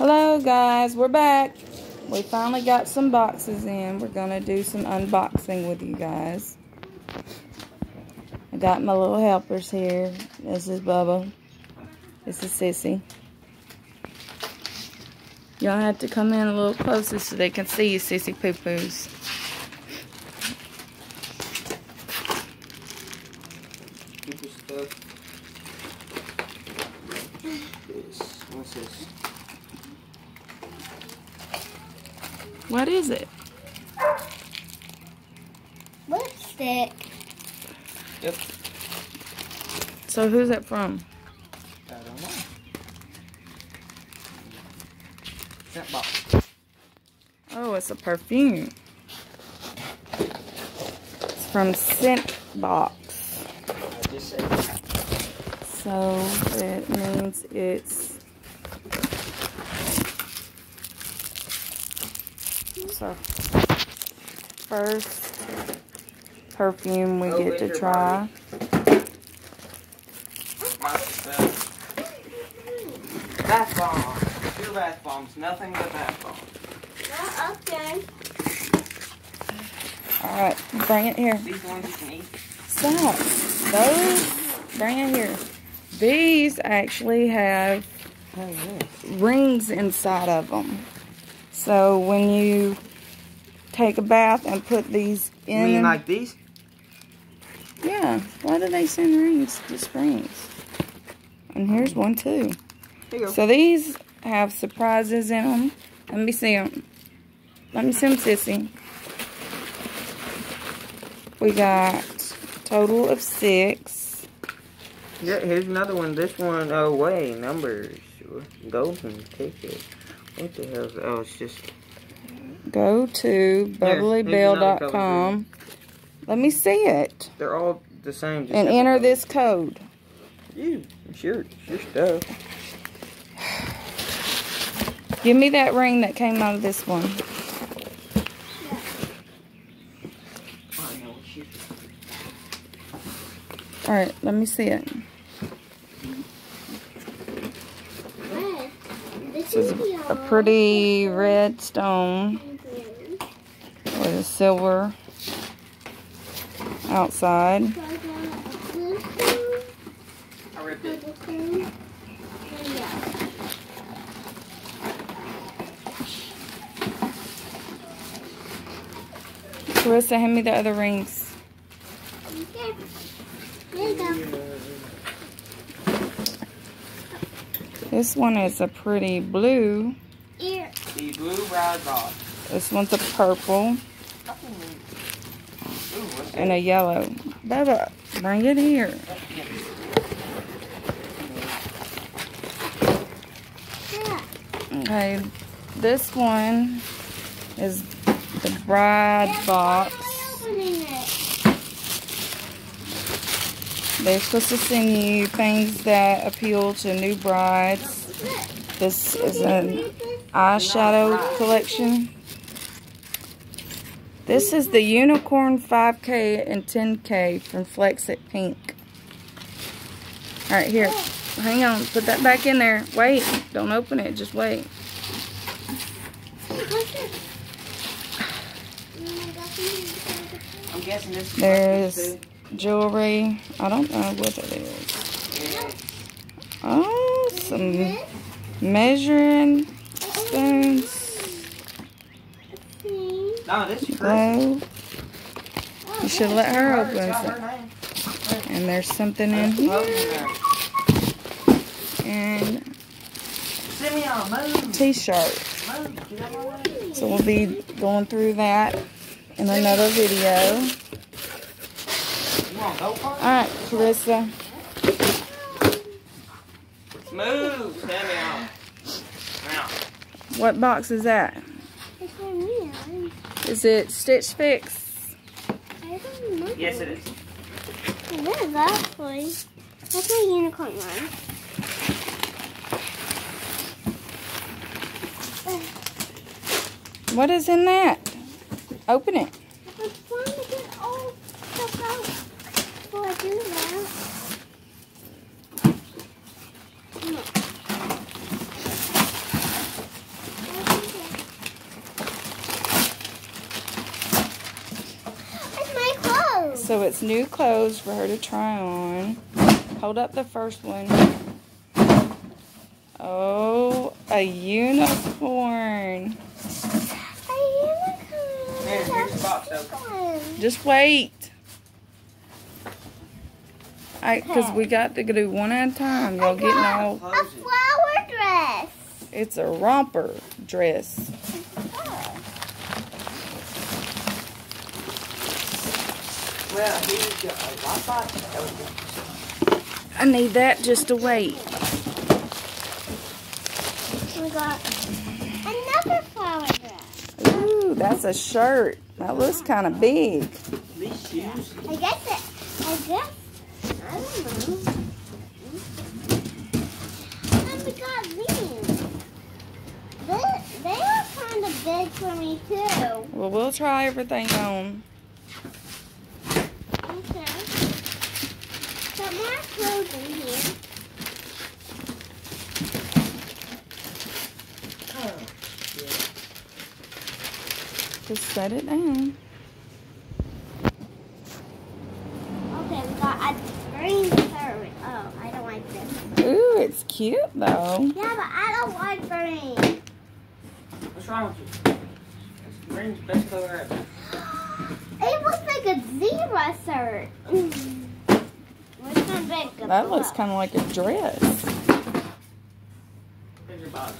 Hello guys, we're back. We finally got some boxes in. We're gonna do some unboxing with you guys. I got my little helpers here. This is Bubba. This is Sissy. Y'all have to come in a little closer so they can see you, Sissy Poo Poos. What's this? What is it? Lipstick. Yep. So who's that from? I don't know. Scent box. Oh, it's a perfume. It's from Scent Box. I just said. So it means it's our first perfume we Oh, get to try. Bath bombs. Pure bath bombs. Nothing but bath bombs. Up there. Alright, bring it here. These ones you can eat. Stop. Those, bring it here. These actually have Oh, rings inside of them. So when you take a bath and put these You in, mean like these? yeah. Why do they send rings? Just rings. And here's one too. So these have surprises in them. Let me see them. Let me see them, sissy. We got total of six. Yeah, here's another one. This one, oh, wait, numbers. Golden ticket. What the hell? Oh, it's just. Go to bubblybelle.com. Let me see it. They're all the same. just And enter the- this code. You, sure, your stuff. Give me that ring that came out of this one. I know what you- Alright, let me see it. This This is is a pretty red stone a silver outside. I. Carissa, hand me the other rings. This one is a pretty blue. Ear. The blue ride box. This one's a purple and a yellow. Bubba, uh, bring it here. Okay, this one is the bride box. Why am I opening it? They're supposed to send you things that appeal to new brides. This is an eyeshadow collection. This is the Unicorn 5K and 10K from Flex It Pink. Alright, here. Hang on. Put that back in there. Wait. Don't open it. Just wait. I'm guessing this is There's jewelry. I don't know what it is. Oh, some measuring spoons. No, this is. You should let her open it. And there's something in here. And t-shirt. Move. Get out of my way. So we'll be going through that in another video. You want to go for it? Alright, Carissa. Move. What box is that? It's for me. I'm- Is it Stitch Fix? I don't know. Yes, it is. What is that for? That's my unicorn one. What is in that? Open it. I was trying to get all stuff out before I do that. So it's new clothes for her to try on. Hold up the first one. Oh, a unicorn. A unicorn. Here, here's the box Unicorn. Just wait. Alright, because we got to do one at a time. Y'all getting all. A flower dress. It's a romper dress. Well, here's your a lot box. That was good. I need that just to wait. We got another flower dress. Ooh, that's a shirt. That looks kind of big. These shoes. I guess it. I guess. I don't know. And we got these. They, they are kind of big for me too. Well, we'll try everything on. Okay. Got more clothes in here. Just set it down. Okay, we got a green shirt. Oh, I don't like this. Ooh, it's cute though. Yeah, but I don't like green. What's wrong with you? Green's the best color ever. It looks like a zebra shirt. Which? That looks kind of like a dress. Here's your box.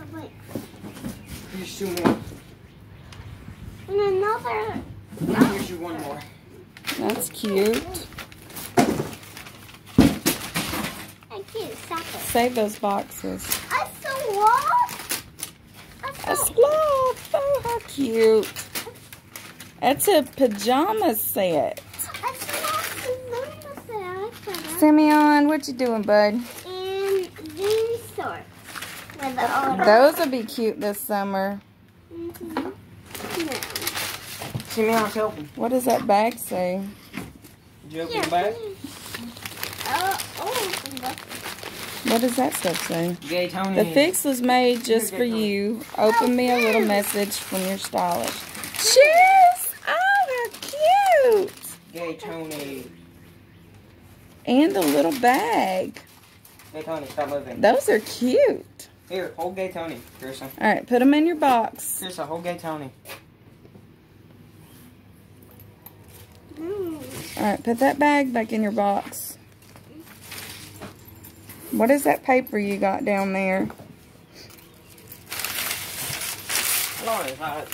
of like Here's two more. and another. Here's your one more. That's cute. Hey, cute. Stop it. Save those boxes. A sloth. A A sloth. sloth. Oh, how cute. That's a pajama set. Simeon, what you doing, bud? And these shorts. With the old. Those will be cute this summer. Mhm. No. See me helping. What does that bag say? Did you open Yeah, the bag? please. Oh, oh. What does that stuff say? Gay Tony. The fix was made just for you. Open me a little message from your stylist. Cheers! Oh, how cute! Gay Tony. And a little bag. Gay Tony, stop moving. Those are cute. Here, hold Gay Tony. Carissa. All right, put them in your box. Carissa, hold Gay Tony. Mm. All right, put that bag back in your box. What is that paper you got down there? Lord, it's hot.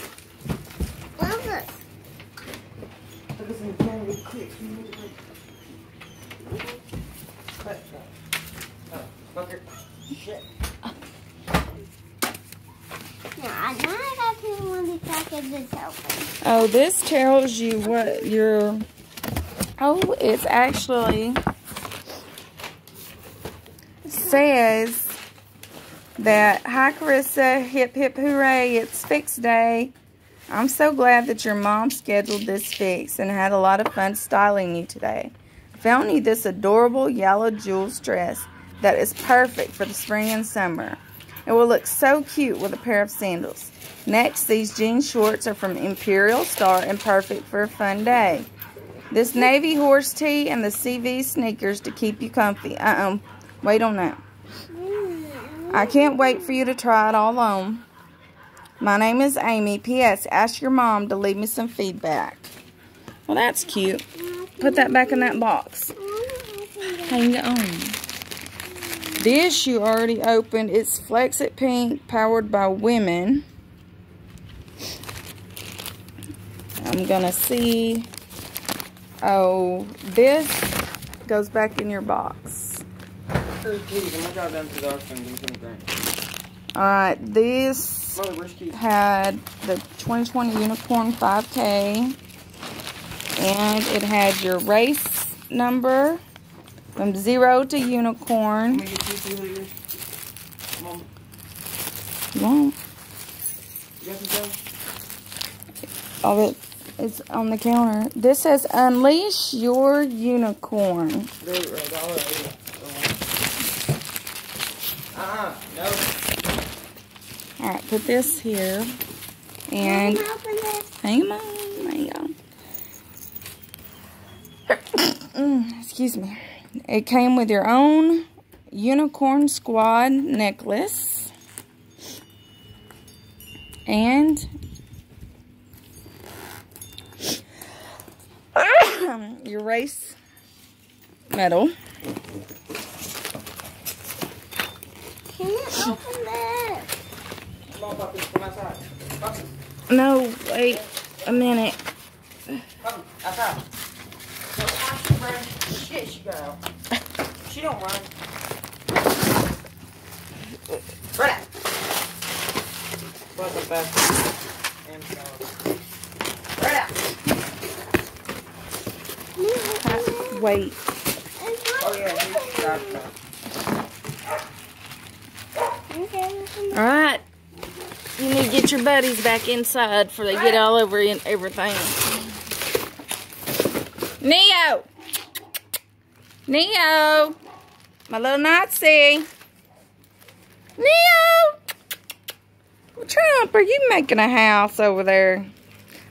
What is this? Look at some candy quick. Cut. Oh, this tells you what your. Oh, it's actually says that hi Carissa, hip hip hooray, it's fix day. I'm so glad that your mom scheduled this fix and had a lot of fun styling you today. Found you this adorable yellow jewels dress that is perfect for the spring and summer. It will look so cute with a pair of sandals. Next, these jean shorts are from Imperial Star and perfect for a fun day. This navy horse tee and the CV sneakers to keep you comfy. Uh-uh. Wait on that. I can't wait for you to try it all on. My name is Amy. P.S. Ask your mom to leave me some feedback. Well, that's cute. Put that back in that box. Hang on. This you already opened. It's Flexit Pink, powered by women. I'm gonna see. Oh, this goes back in your box. Where's Keys? I'm gonna drive down to the auction and give him grand. Alright, this Mother, where's Keys? had the 2020 Unicorn 5K. And it had your race number from zero to Let unicorn. me get you two liters. Come on. You won't. Got some? All of it is on the counter. This says unleash your unicorn. Do it right. All right. Uh-huh. No. Alright, put this here. And Can I open this? hang on, hang on. Mm, excuse me. It came with your own unicorn squad necklace. And your race medal. Can you open this? Come on, puppy, come outside. Puppy, No, wait a minute. puppy, outside. No, she run. Shit, she got out. She don't run. Right out. Welcome back. And, uh, right out. Can you open it? Wait. Oh, yeah, he got open. that. Okay, open it. All right. You need to get your buddies back inside before they get all over in everything. Neo! Neo! My little Nazi! Neo! Trump, are you making a house over there?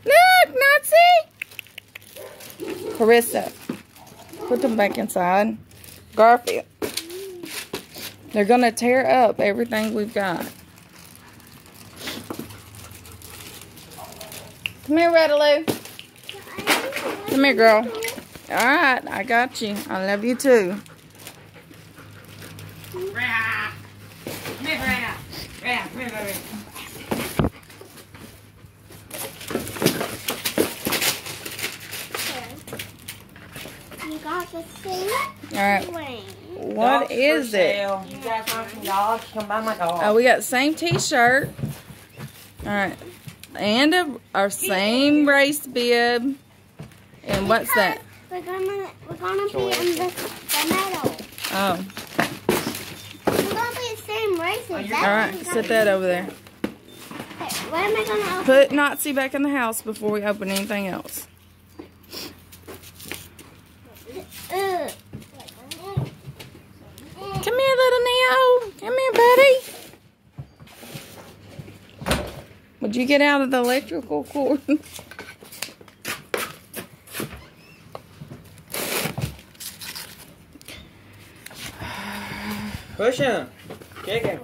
Look, Nazi! Carissa, put them back inside. Garfield. They're gonna tear up everything we've got. Come here, Redaloo. Come here, girl. All right, I got you. I love you too. Rhea! Come here, Rhea. Rhea, come here, baby. You got the same All right, what Dogs is it? sale. You guys want some dogs? Come buy my dog. Oh, we got the same T-shirt. All right, and a, our same race bib. And what's that? We're gonna we're gonna be in the, the medal. Oh, We're gonna be the same races. Oh, all right. Set that be- over there. Okay, what am I gonna open? Put Nazi back in the house before we open anything else. Ugh. Come here, little Neo. Come here, buddy. Would you get out of the electrical cord? Push him. Kick him.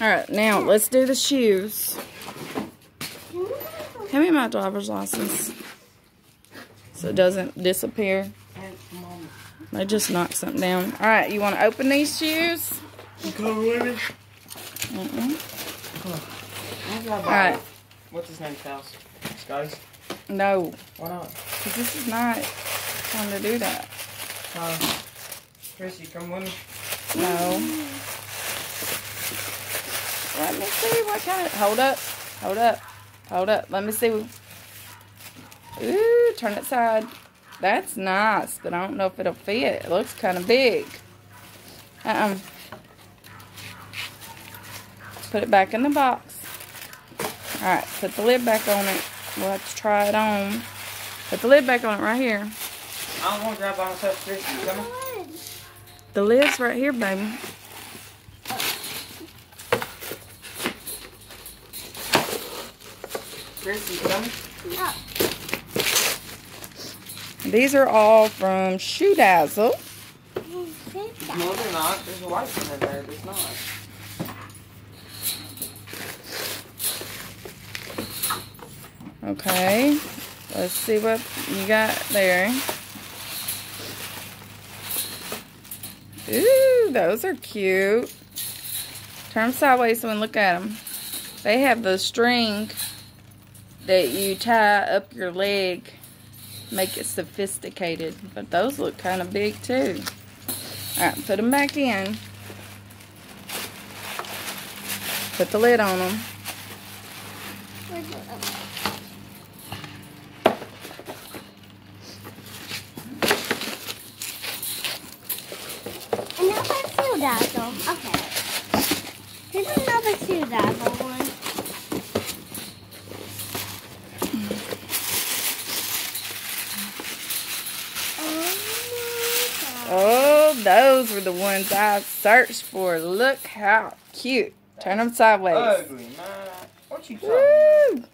All right, now let's do the shoes. Hand me my driver's license so it doesn't disappear. I just knocked something down. All right, you want to open these shoes? You come with me? Mm-mm. All right, What's his name's house? Skies? no, Why not? because this is not time to do that. Uh, Chris, come with me? No. Let me see what kind of. Hold up. Hold up. Hold up. Let me see. Ooh, turn it side. That's nice, but I don't know if it'll fit. It looks kind of big. Uh-uh. Put it back in the box. Alright, put the lid back on it. We'll have to try it on. Put the lid back on it right here. I don't want to drive by myself. You coming? The lid's right here, baby. Chris, you coming? These are all from Shoe Dazzle. No, they're not. There's a white one in there. There's not. Okay, let's see what you got there. Ooh, those are cute. Turn 'em sideways so can look at them. They have the string that you tie up your leg, make it sophisticated. But those look kind of big too. All right, put them back in. Put the lid on them. Where's it? Oh. Another shoe dazzle. Okay. Here's another shoe dazzle one. Oh my god. Those were the ones I searched for. Look how cute. Turn them sideways. Ugly, man. What you talking about? Woo!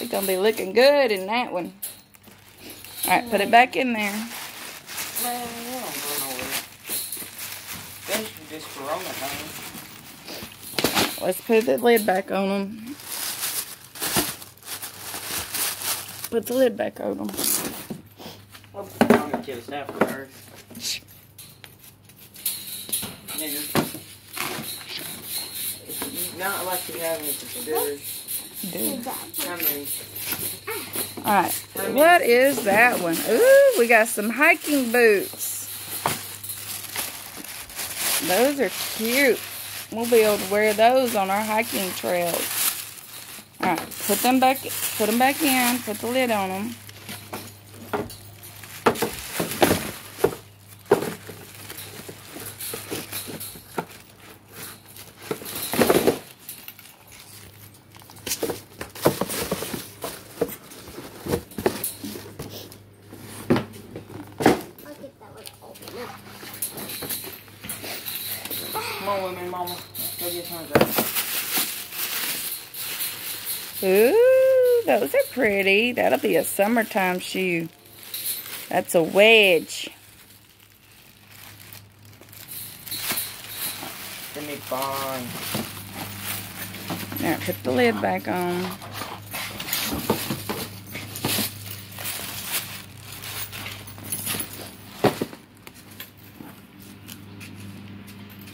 We're gonna be looking good in that one. Alright, put it back in there. Man, you don't go nowhere. That's this corona thing. Let's put the lid back on them. Put the lid back on them. Well, I'm gonna kill this out first. Nigga. Not like you have any considered. Dude. How many? Alright, what is that one? Ooh, we got some hiking boots. Those are cute. We'll be able to wear those on our hiking trails. Alright, put them back put them back in, put the lid on them. I'll get that one open up. Come on with me, mama. Let's go get some of that. Ooh, those are pretty. That'll be a summertime shoe. That's a wedge. Give me fun. Now put the lid back on.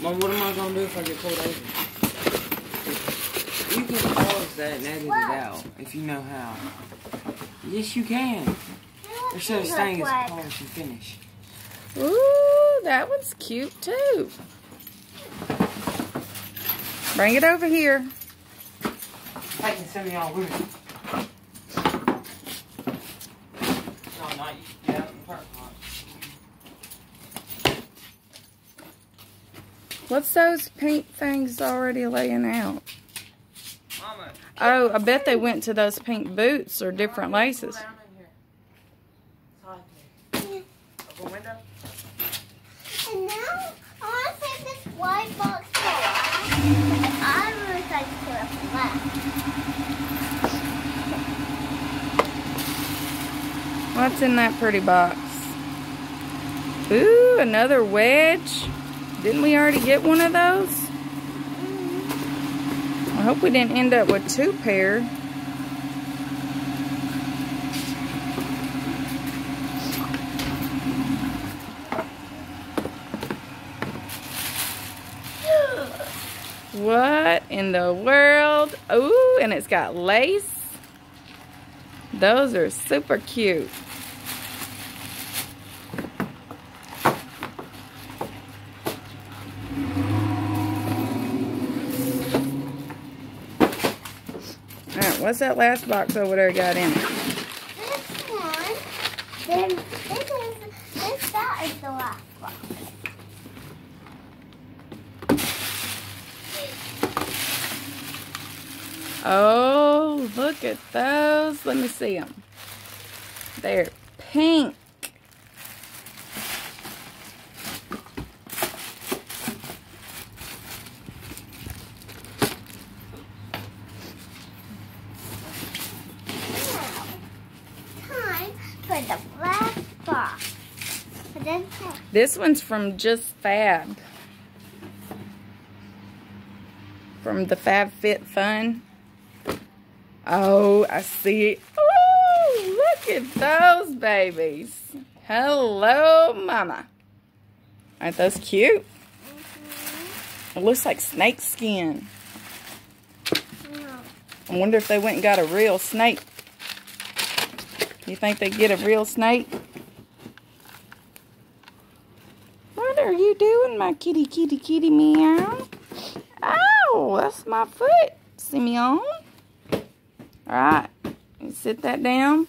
Mom, what am I gonna do if I get pulled over? You can pause that and edit it out if you know how. Yes, you can. There's such thing as pause and finish. Ooh, that one's cute too. Bring it over here. Taking some of y'all with me. No, not you. Get out in the parking lot. What's those pink things already laying out? Oh, I bet they went to those pink boots or different laces. Down in here. It's hot in here. Open the window. And now, I want to this white box. I'm really excited to put last. What's in that pretty box? Ooh, another wedge. Didn't we already get one of those? I hope we didn't end up with two pair. What in the world? Ooh, and it's got lace. Those are super cute. What's that last box over there got in it? This one, then this is, this, that is the last box. Oh, look at those. Let me see them. They're pink. Now, time for the last box. This one's from Just Fab. From the Fab Fit Fun. Oh, I see it. Oh, look at those babies. Hello, Mama. Aren't those cute? It looks like snake skin. no. I wonder if they went and got a real snake. You think they get a real snake? What are you doing, my kitty, kitty, kitty, meow? Ow, that's my foot, Simeon. All right, you sit that down,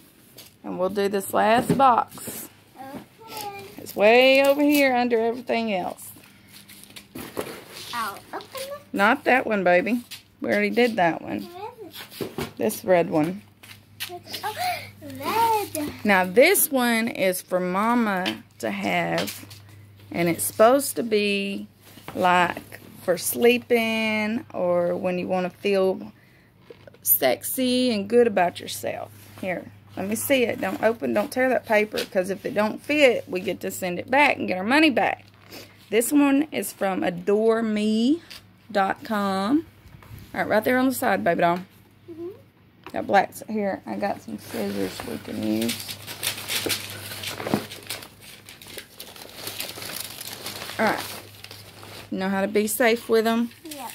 and we'll do this last box. Okay. It's way over here under everything else. I'll open it. Not that one, baby. We already did that one. Where is it? This red one. Now this one is for Mama to have And it's supposed to be like for sleeping or when you want to feel sexy and good about yourself. Here, let me see it. Don't open, don't tear that paper because if it don't fit, we get to send it back and get our money back. This one is from adoreme.com. All right, right there on the side, baby doll. Got blacks here. I got some scissors we can use. All right. You know how to be safe with them? Yeah.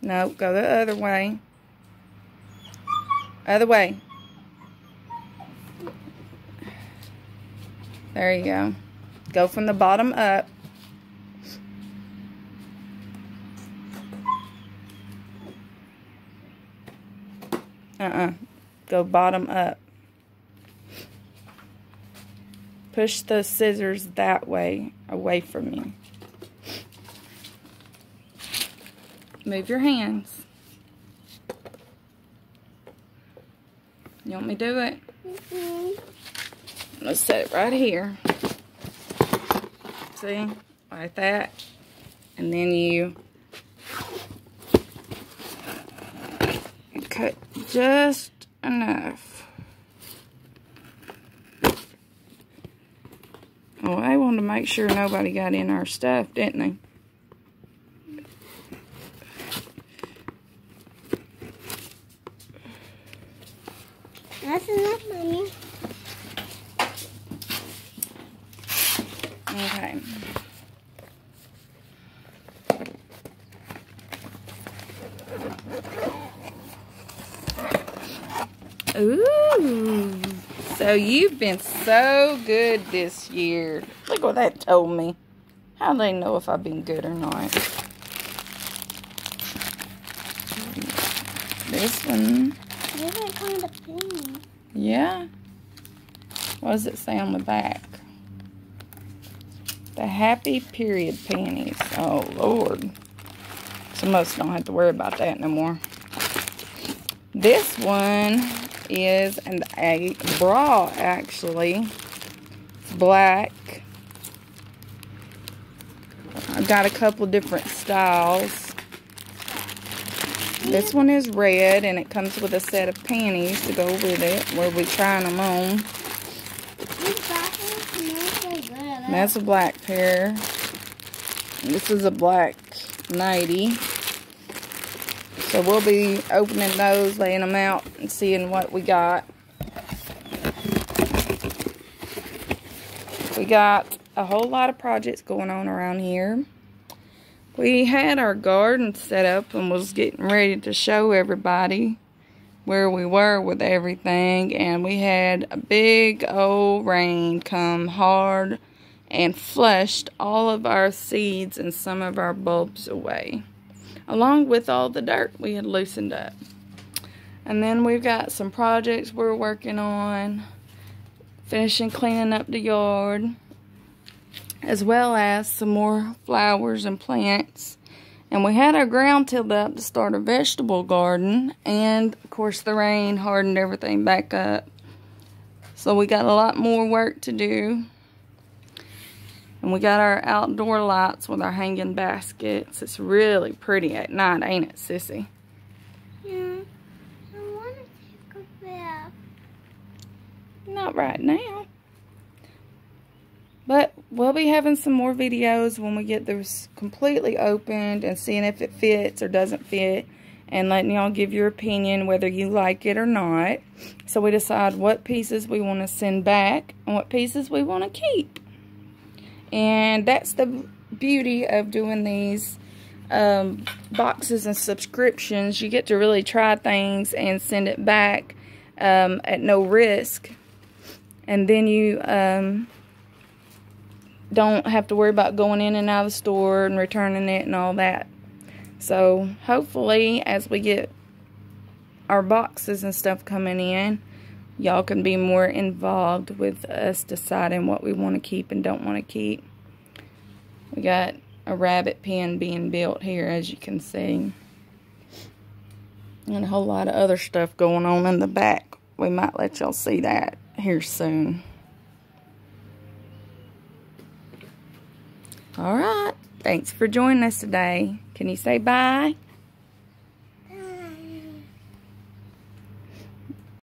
No, go the other way. Other way. There you go. Go from the bottom up. Uh-uh. Go bottom up. Push the scissors that way, away from me. Move your hands. You want me to do it? Mm. Let's set it right here. See? Like that. And then you cut just enough. Well, I wanted to make sure nobody got in our stuff, didn't they? That's enough, Mommy. Okay. Ooh. So you've been so good this year. Look what that told me. How do they know if I've been good or not? This one. kind of Yeah. What does it say on the back? The Happy Period Panties. Oh, Lord. Some of us don't have to worry about that no more. This one is an, a bra, actually. It's black. I've got a couple different styles. This one is red, and it comes with a set of panties to go with it. Where We'll be trying them on. That's a black pair. This is a black nightie. So we'll be opening those, laying them out, and seeing what we got. We got a whole lot of projects going on around here. We had our garden set up and was getting ready to show everybody where we were with everything. And we had a big old rain come hard and flushed all of our seeds and some of our bulbs away along with all the dirt we had loosened up. And then we've got some projects we're working on, finishing cleaning up the yard, as well as some more flowers and plants. And we had our ground tilled up to start a vegetable garden, and of course the rain hardened everything back up. So we got a lot more work to do. And we got our outdoor lights with our hanging baskets. It's really pretty at night, ain't it, Sissy? Yeah. I want to take a bath. Not right now. But we'll be having some more videos when we get this completely opened and seeing if it fits or doesn't fit and letting y'all give your opinion whether you like it or not. So we decide what pieces we want to send back and what pieces we want to keep. And that's the beauty of doing these um, boxes and subscriptions. You get to really try things and send it back um, at no risk. And then you um, don't have to worry about going in and out of the store and returning it and all that. So hopefully as we get our boxes and stuff coming in, y'all can be more involved with us deciding what we want to keep and don't want to keep. We got a rabbit pen being built here, as you can see. And a whole lot of other stuff going on in the back. We might let y'all see that here soon. All right. Thanks for joining us today. Can you say bye?